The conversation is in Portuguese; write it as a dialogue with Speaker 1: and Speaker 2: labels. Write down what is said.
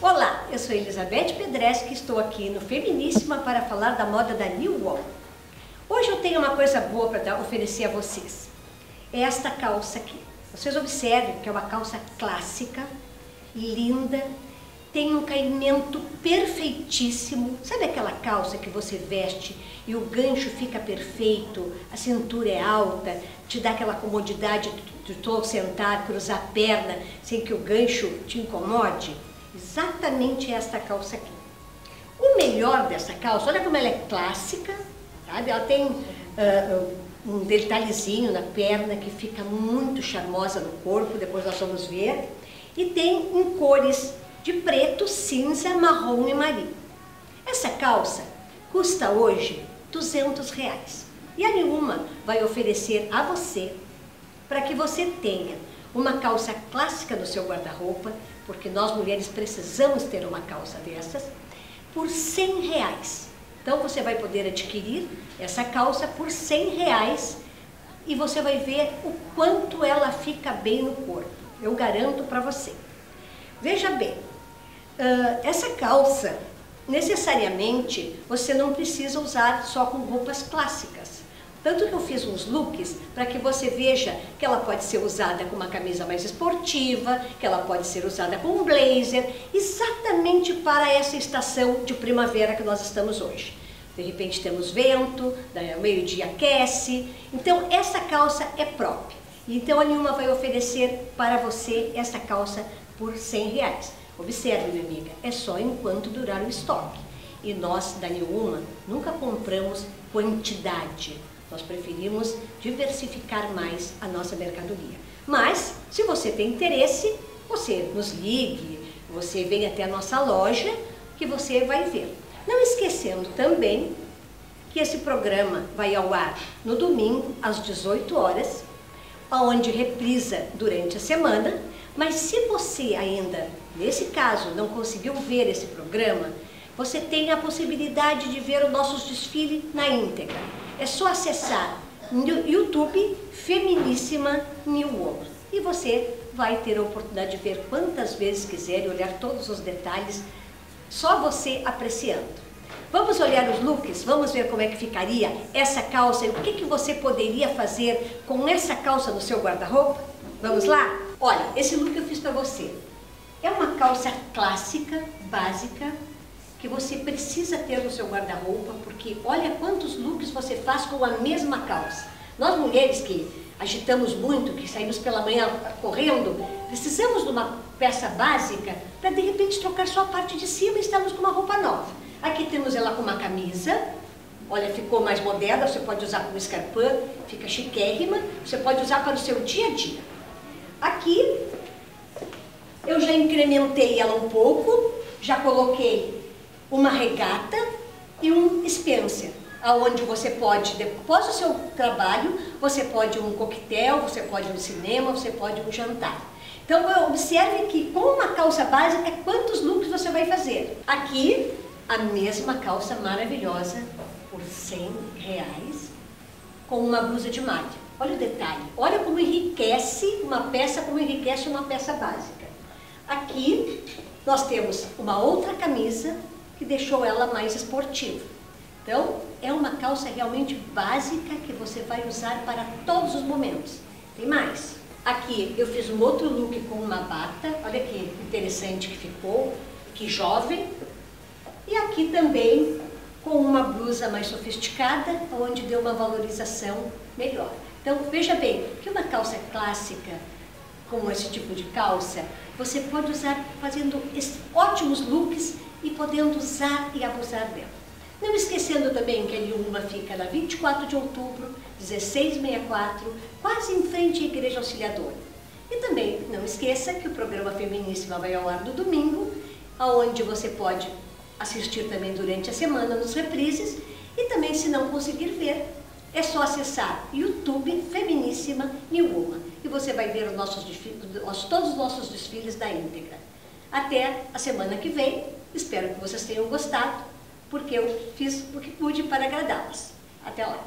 Speaker 1: Olá, eu sou Elizabeth Pedreschi, estou aqui no Feminíssima para falar da moda da New Woman. Hoje eu tenho uma coisa boa para oferecer a vocês. É esta calça aqui. Vocês observem que é uma calça clássica, linda, tem um caimento perfeitíssimo. Sabe aquela calça que você veste e o gancho fica perfeito, a cintura é alta, te dá aquela comodidade de todo sentar, cruzar a perna, sem que o gancho te incomode? Exatamente esta calça aqui. O melhor dessa calça, olha como ela é clássica, sabe? Ela tem uh, um detalhezinho na perna que fica muito charmosa no corpo, depois nós vamos ver. E tem em cores de preto, cinza, marrom e marinho. Essa calça custa hoje 200 reais. E a Nenhuma vai oferecer a você, para que você tenha uma calça clássica no seu guarda-roupa, porque nós mulheres precisamos ter uma calça dessas, por 100 reais. Então você vai poder adquirir essa calça por 100 reais e você vai ver o quanto ela fica bem no corpo. Eu garanto para você. Veja bem, Uh, essa calça, necessariamente, você não precisa usar só com roupas clássicas. Tanto que eu fiz uns looks para que você veja que ela pode ser usada com uma camisa mais esportiva, que ela pode ser usada com um blazer, exatamente para essa estação de primavera que nós estamos hoje. De repente temos vento, meio-dia aquece, então essa calça é própria. Então a Nilma vai oferecer para você essa calça por 100 reais. Observe, minha amiga, é só enquanto durar o estoque. E nós, da Neuma, nunca compramos quantidade. Nós preferimos diversificar mais a nossa mercadoria. Mas, se você tem interesse, você nos ligue, você vem até a nossa loja, que você vai ver. Não esquecendo também que esse programa vai ao ar no domingo, às 18 horas, onde reprisa durante a semana, mas se você ainda nesse caso, não conseguiu ver esse programa, você tem a possibilidade de ver os nossos desfiles na íntegra. É só acessar no YouTube Feminíssima New Woman e você vai ter a oportunidade de ver quantas vezes quiser e olhar todos os detalhes, só você apreciando. Vamos olhar os looks, vamos ver como é que ficaria essa calça e o que, que você poderia fazer com essa calça no seu guarda-roupa? Vamos lá? Olha, esse look eu fiz para você. É uma calça clássica, básica, que você precisa ter no seu guarda-roupa, porque olha quantos looks você faz com a mesma calça. Nós mulheres que agitamos muito, que saímos pela manhã correndo, precisamos de uma peça básica para de repente trocar só a parte de cima e estarmos com uma roupa nova. Aqui temos ela com uma camisa, olha, ficou mais moderna, você pode usar como escarpã, fica chiquérrima, você pode usar para o seu dia a dia. Aqui eu já incrementei ela um pouco, já coloquei uma regata e um Spencer, aonde você pode, depois do seu trabalho, você pode um coquetel, você pode um cinema, você pode um jantar. Então observe que com uma calça básica, quantos looks você vai fazer. Aqui, a mesma calça maravilhosa por 100 reais, com uma blusa de malha. Olha o detalhe, olha como enriquece uma peça, como enriquece uma peça básica. Aqui nós temos uma outra camisa que deixou ela mais esportiva. Então, é uma calça realmente básica que você vai usar para todos os momentos. Tem mais. Aqui eu fiz um outro look com uma bata, olha que interessante que ficou, que jovem. Aqui também com uma blusa mais sofisticada, onde deu uma valorização melhor. Então, veja bem, que uma calça clássica, como esse tipo de calça, você pode usar fazendo ótimos looks e podendo usar e abusar dela. Não esquecendo também que a Liuma fica na 24 de outubro, 1664, quase em frente à Igreja Auxiliadora. E também não esqueça que o programa Feminíssima vai ao ar no domingo, aonde você pode assistir também durante a semana nos reprises e também se não conseguir ver, é só acessar YouTube Feminíssima New Woman e você vai ver os nossos todos os nossos desfiles da íntegra. Até a semana que vem, espero que vocês tenham gostado porque eu fiz o que pude para agradá-los. Até lá!